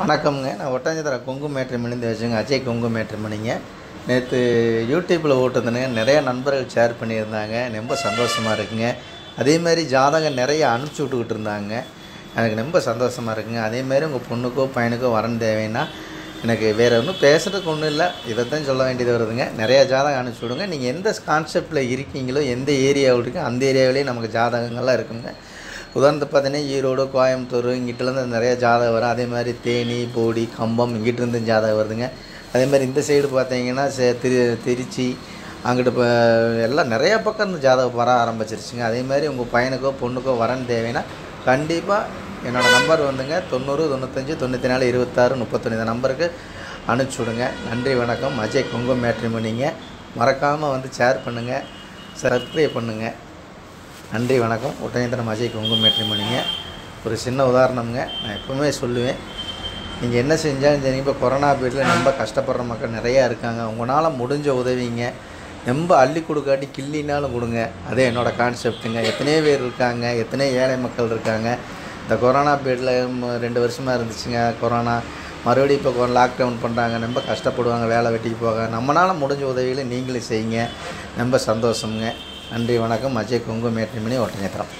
வணக்கம்ங்க. நான் ஒட்டாஞ்சத்திர கொங்கு மேட்ரிமணிந்து வச்சுங்க அஜய் கொங்கு மேட்ரிமணிங்க நேற்று யூடியூப்பில் ஓட்டுருந்தேனுங்க நிறைய நண்பர்கள் ஷேர் பண்ணியிருந்தாங்க. ரொம்ப சந்தோஷமாக இருக்குங்க. அதே மாதிரி ஜாதகம் நிறைய அனுப்பிச்சி விட்டுக்கிட்டு இருந்தாங்க. எனக்கு ரொம்ப சந்தோஷமாக இருக்குங்க. அதேமாதிரி உங்கள் பொண்ணுக்கோ பையனுக்கோ வரன் தேவைன்னா எனக்கு வேறு ஒன்றும் பேசுகிறதுக்கு ஒன்றும் இல்லை. இதைத்தான் சொல்ல வேண்டியது வருதுங்க. நிறையா ஜாதகம் அனுப்பிச்சி விடுங்க. நீங்கள் எந்த கான்செப்டில் இருக்கீங்களோ எந்த ஏரியாவில் இருக்கோ அந்த ஏரியாவிலேயே நமக்கு ஜாதகங்கள்லாம் இருக்குங்க. உதாரணத்துக்கு பார்த்தீங்கன்னா ஈரோடு கோயம்புத்தூர் இங்கிட்டேருந்து நிறைய ஜாதகம் வரும். அதே மாதிரி தேனி போடி கம்பம் இங்கிட்டிருந்து ஜாதகம் வருதுங்க. அதே மாதிரி இந்த சைடு பார்த்தீங்கன்னா சே திரு திருச்சி அங்கிட்டு இப்போ எல்லாம் நிறையா பக்கம் இந்த ஜாதகம் வர ஆரம்பிச்சிருச்சுங்க. அதே மாதிரி உங்கள் பையனுக்கோ பொண்ணுக்கோ வரன்னு தேவைன்னா கண்டிப்பாக என்னோடய நம்பர் வந்துங்க தொண்ணூறு தொண்ணூத்தஞ்சு தொண்ணூற்றி நாலு இருபத்தாறு முப்பத்தொன்று இந்த நம்பருக்கு அனுப்பிச்சி விடுங்க. நன்றி வணக்கம். அஜய் கொங்கு மேட்ரிமோனிங்க. மறக்காமல் வந்து ஷேர் பண்ணுங்கள் சப்ஸ்கிரைப் பண்ணுங்கள் நன்றி வணக்கம். ஒட்டயந்திரம் அஜய் கொங்கு மேட்ரிமோனிங்க ஒரு சின்ன உதாரணம்ங்க. நான் எப்போவுமே சொல்லுவேன். நீங்கள் என்ன செஞ்சாலும் சரி இப்போ கொரோனா பீரியடில் ரொம்ப கஷ்டப்படுற மக்கள் நிறையா இருக்காங்க. உங்களால் முடிஞ்ச உதவிங்க. ரொம்ப அள்ளி கொடுக்காட்டி கிள்ளினாலும் கொடுங்க. அதே என்னோடய கான்செப்ட்டுங்க எத்தனையோ பேர் இருக்காங்க. எத்தனையோ ஏழை மக்கள் இருக்காங்க. இந்த கொரோனா பீரியடில் ரெண்டு வருஷமாக இருந்துச்சுங்க. கொரோனா. மறுபடியும் இப்போ லாக்டவுன் பண்ணுறாங்க ரொம்ப கஷ்டப்படுவாங்க. வேலை வெட்டிக்கு போக. நம்மளால் முடிஞ்ச உதவிகளை நீங்களும் செய்யுங்க. ரொம்ப சந்தோஷம்ங்க. நன்றி வணக்கம். அஜய் குங்குமேற்றமினி மேட்ரிமணி ஒட்டஞ்சத்திரம்